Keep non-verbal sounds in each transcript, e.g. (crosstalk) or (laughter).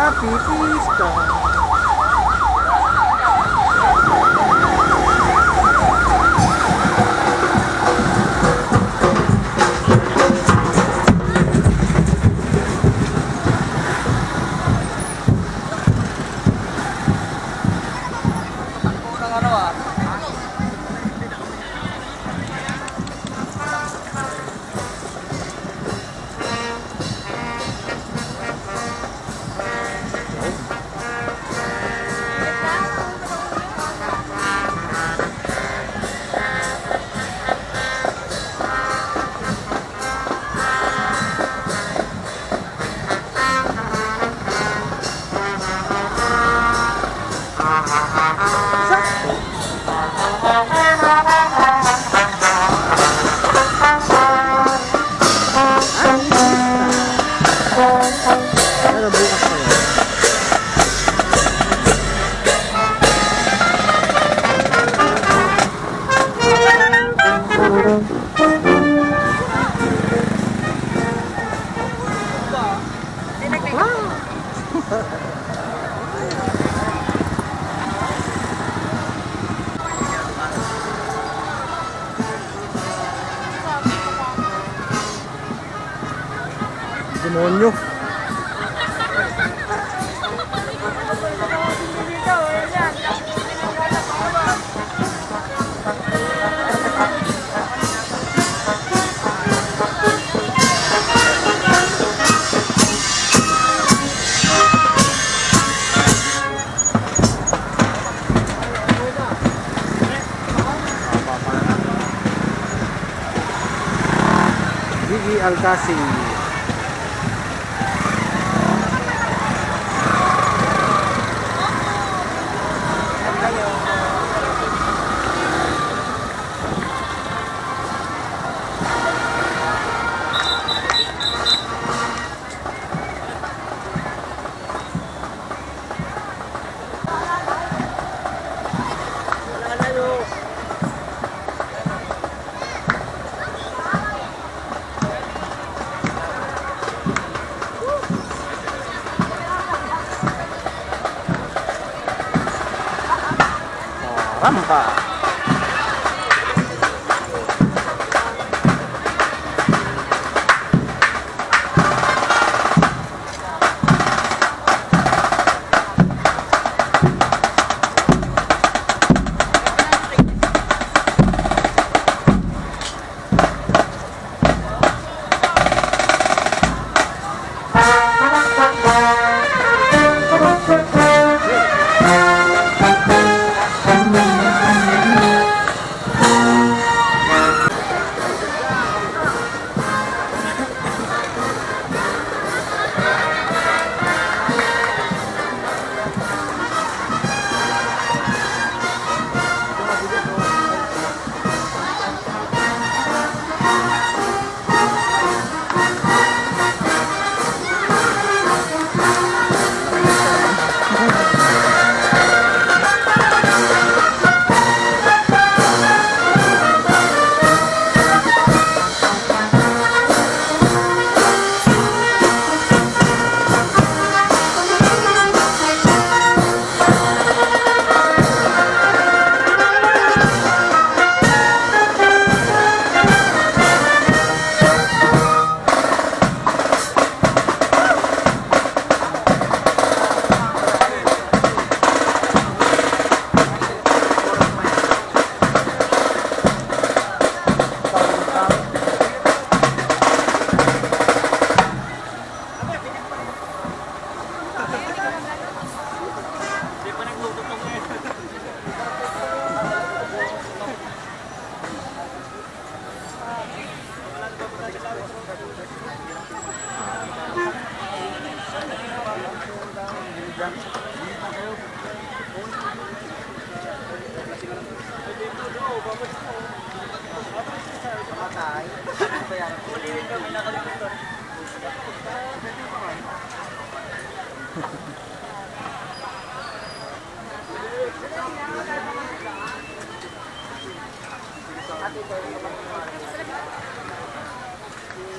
happy Easter. (laughs) 怎么了？Alkasi. Ramba.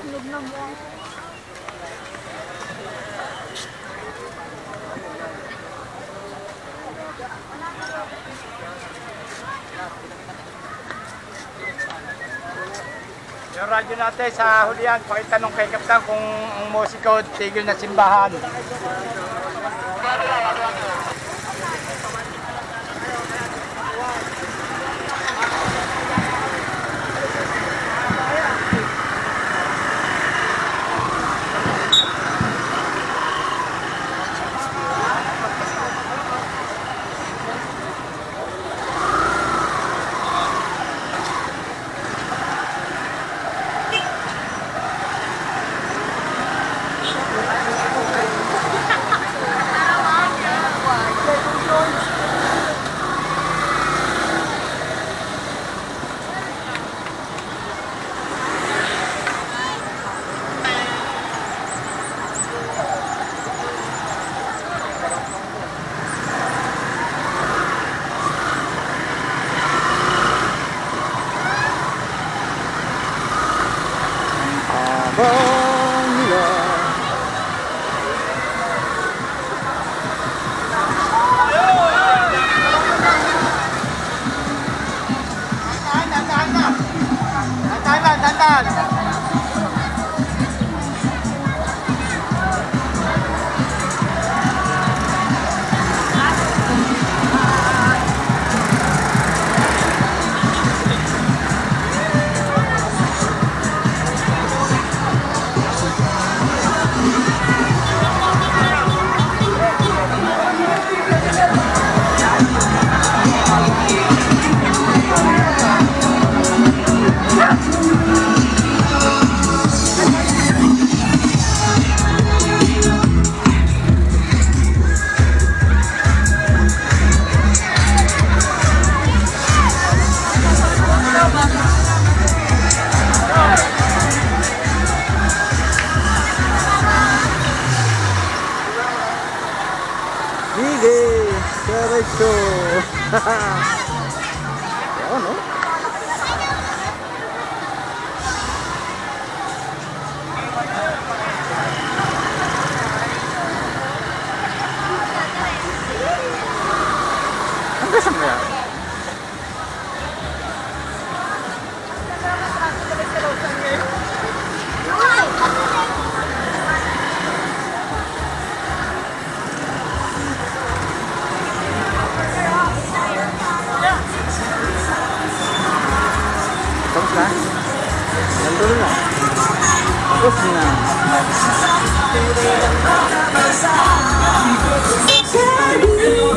Sunog na mo. Rampa. radyo natin sa hulihan. Pakitanong kay Kapitan kung ang musiko tigil na simbahan. 三袋儿 Ha ha ha! ha? Nandun na. Tapos na. Tapos.